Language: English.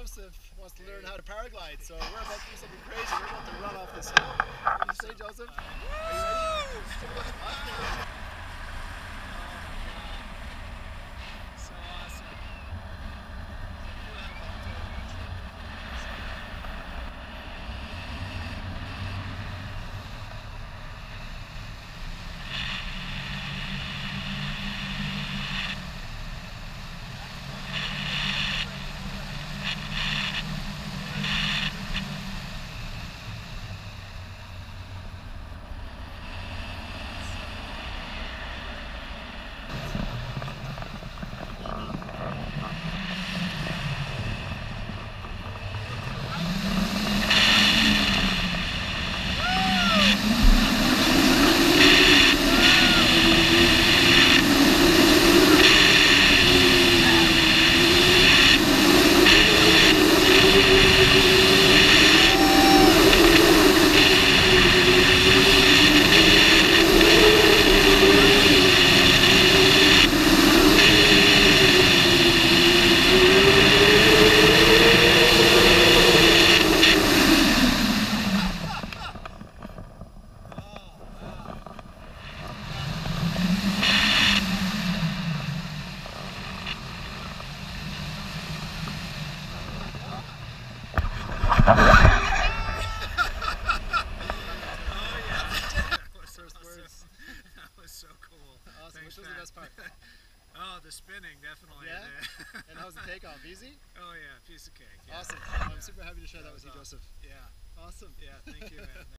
Joseph wants to learn how to paraglide, so we're about to do something crazy. We're about to run off this hill. What do you say, Joseph? Are you ready? So awesome. First words. that was so cool. Awesome. Thanks, Which was the Pat. Best part? oh, the spinning, definitely. Yeah? And how's the takeoff? Easy? oh, yeah, piece of cake. Yeah. Awesome. I'm super happy to share that with you, That was Joseph. Yeah, Awesome. yeah, thank you, man.